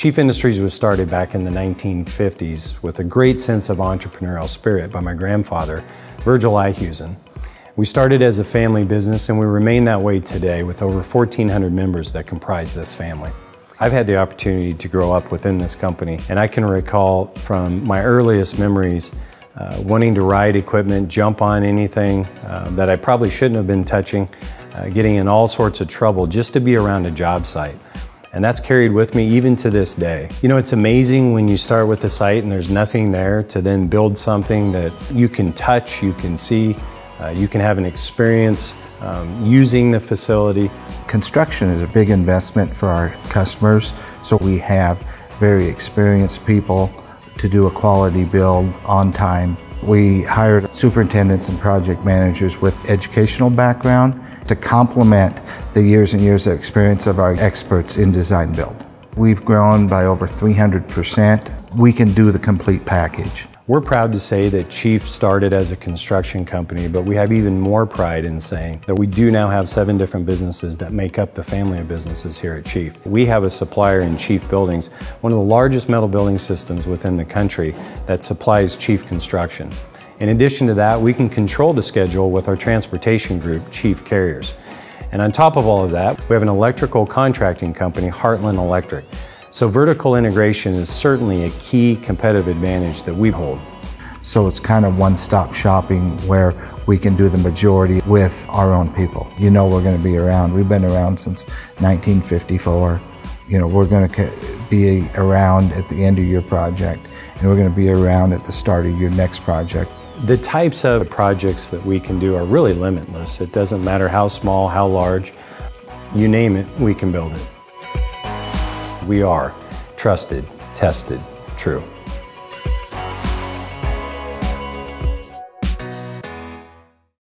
Chief Industries was started back in the 1950s with a great sense of entrepreneurial spirit by my grandfather, Virgil Eihusen. We started as a family business and we remain that way today with over 1,400 members that comprise this family. I've had the opportunity to grow up within this company and I can recall from my earliest memories uh, wanting to ride equipment, jump on anything uh, that I probably shouldn't have been touching, uh, getting in all sorts of trouble just to be around a job site. And that's carried with me even to this day. You know, it's amazing when you start with a site and there's nothing there to then build something that you can touch, you can see, uh, you can have an experience um, using the facility. Construction is a big investment for our customers, so we have very experienced people to do a quality build on time. We hired superintendents and project managers with educational background to complement the years and years of experience of our experts in design build. We've grown by over 300%. We can do the complete package. We're proud to say that Chief started as a construction company, but we have even more pride in saying that we do now have seven different businesses that make up the family of businesses here at Chief. We have a supplier in Chief Buildings, one of the largest metal building systems within the country that supplies Chief Construction. In addition to that, we can control the schedule with our transportation group, Chief Carriers. And on top of all of that, we have an electrical contracting company, Heartland Electric. So vertical integration is certainly a key competitive advantage that we hold. So it's kind of one-stop shopping where we can do the majority with our own people. You know we're going to be around. We've been around since 1954. You know, we're going to be around at the end of your project and we're going to be around at the start of your next project. The types of projects that we can do are really limitless. It doesn't matter how small, how large, you name it, we can build it. We are trusted, tested, true.